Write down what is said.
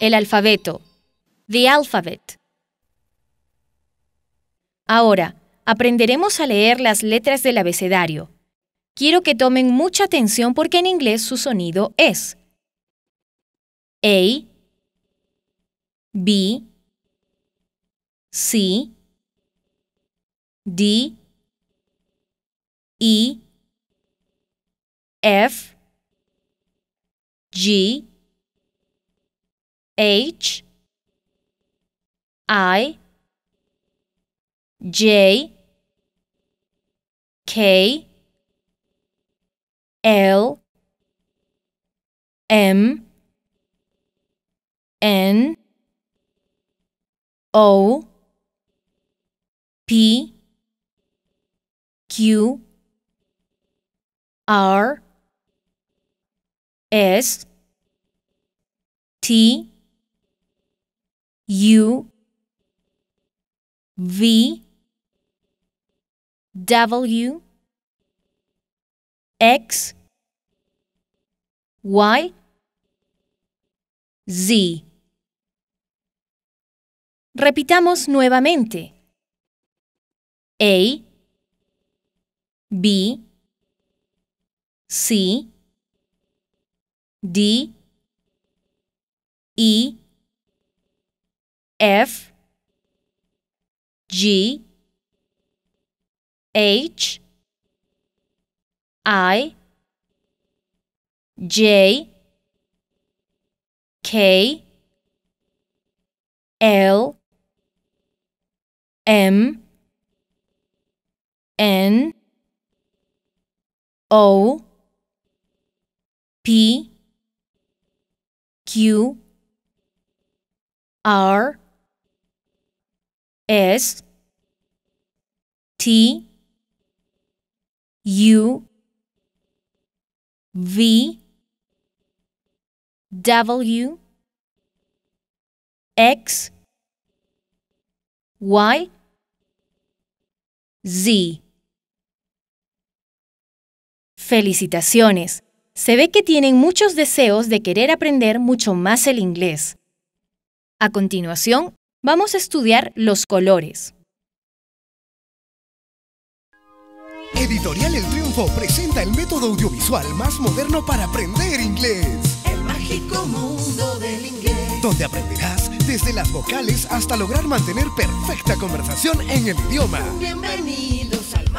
El alfabeto. The alphabet. Ahora, aprenderemos a leer las letras del abecedario. Quiero que tomen mucha atención porque en inglés su sonido es A, B, C, D, E, F, G, H, I, J, K, L, M, N, O, P, Q, R, S, T, U, V, W, X, Y, Z. Repitamos nuevamente. A, B, C, D, E, F, G, H, I, J, K, L, M, N, O, P, Q, R, S, T, U, V, W, X, Y, Z. Felicitaciones. Se ve que tienen muchos deseos de querer aprender mucho más el inglés. A continuación, vamos a estudiar los colores. Editorial El Triunfo presenta el método audiovisual más moderno para aprender inglés. El mágico mundo del inglés. Donde aprenderás desde las vocales hasta lograr mantener perfecta conversación en el idioma. Bienvenidos al